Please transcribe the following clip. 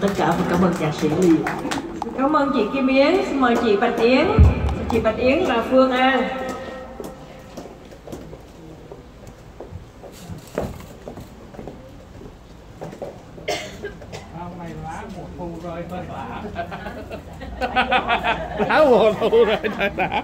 tất cả và cảm ơn nhạc sĩ Ly. Cảm ơn chị Kim Yến, xin mời chị Bạch Yến. Chị Bạch Yến là Phương An. mày lá một thu rơi hơi lạ áo mùa thu rồi trời đã